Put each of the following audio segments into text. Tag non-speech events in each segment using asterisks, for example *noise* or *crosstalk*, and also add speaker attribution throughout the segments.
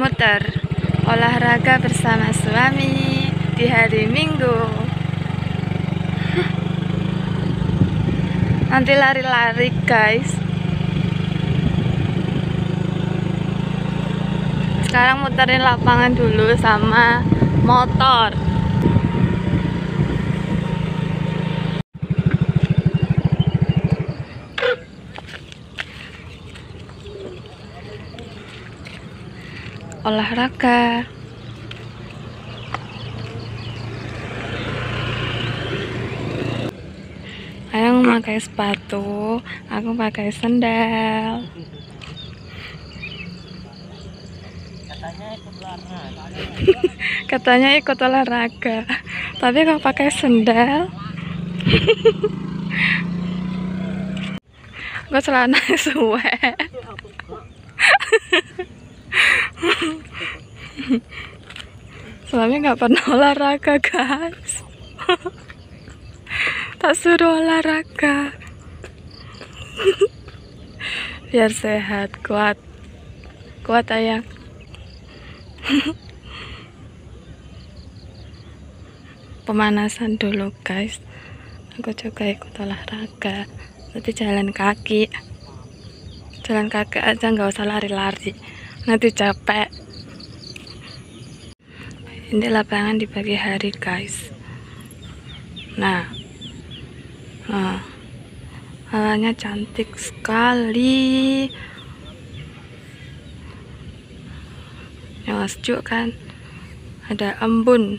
Speaker 1: muter olahraga bersama suami di hari Minggu. *laughs* Nanti lari-lari, guys. Sekarang muterin lapangan dulu sama motor. Olahraga. Ayang memakai sepatu, aku pakai sendal.
Speaker 2: Katanya ikut olahraga.
Speaker 1: Katanya ikut olahraga, tapi kalau pakai sendal, *laughs* gue celana *laughs* suwe. Suami nggak pernah olahraga guys. tak suruh olahraga. Biar sehat, kuat, kuat ayang. Pemanasan dulu guys. Aku juga ikut olahraga. Nanti jalan kaki. Jalan kaki aja nggak usah lari-lari. Nanti capek. Ini lapangan di pagi hari guys. Nah, nah, cantik sekali. Yang sejuk kan? Ada embun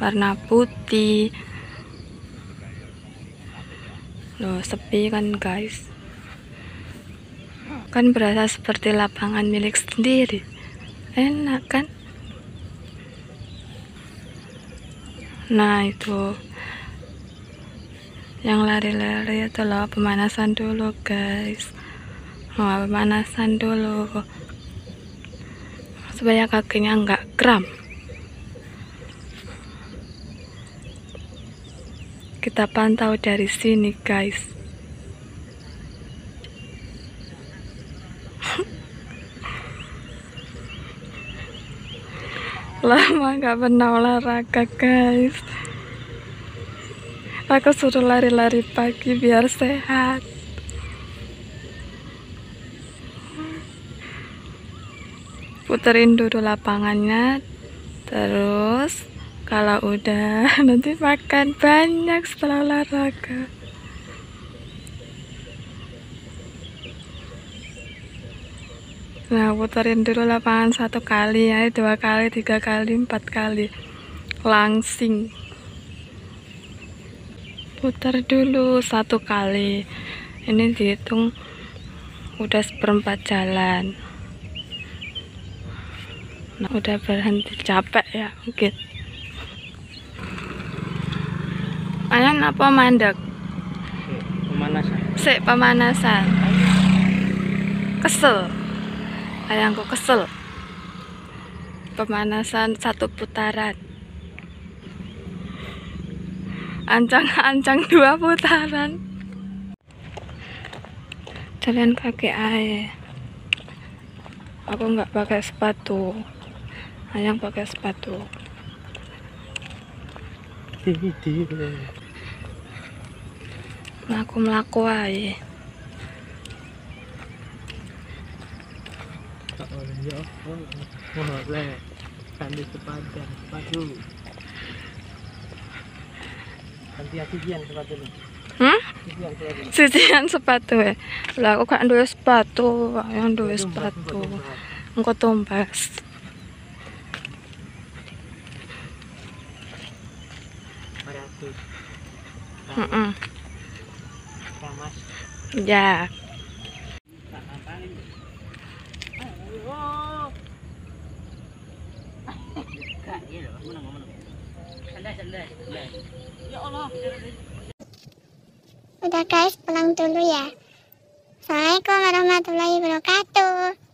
Speaker 1: warna putih. Loh, sepi kan guys? Kan berasa seperti lapangan milik sendiri. Enak kan? Nah, itu yang lari-lari itu loh pemanasan dulu guys. Nah, pemanasan dulu supaya kakinya nggak kram. Kita pantau dari sini guys. Lama nggak pernah olahraga guys. Aku suruh lari-lari pagi biar sehat. Puterin dulu lapangannya. Terus kalau udah *laughs* nanti makan banyak setelah olahraga. Nah, puterin dulu lapangan satu kali ya, dua kali, tiga kali, empat kali. Langsing. Putar dulu satu kali. Ini dihitung udah seperempat jalan. Nah, udah berhenti capek ya, mungkin. Ayam apa mandek?
Speaker 2: Pemanasan.
Speaker 1: Sik pemanasan. Kesel. Ayangku kesel. Pemanasan satu putaran. Ancang-ancang dua putaran. Jalan kaki air. Aku nggak pakai sepatu. Ayang pakai sepatu.
Speaker 2: Tidak.
Speaker 1: Melaku melaku aja.
Speaker 2: Boleh ya. Oh, boleh. Sambil sepadan, sepatu. Nanti aku jian sepatu ni.
Speaker 1: Hmm? Cucian sepatu ya. Lah aku kan duwe sepatu, yang duwe sepatu. Tumbas.
Speaker 2: Beratus.
Speaker 1: Heeh.
Speaker 2: Ramas.
Speaker 1: Ya.
Speaker 3: Udah guys, pulang dulu ya. Assalamualaikum warahmatullahi wabarakatuh.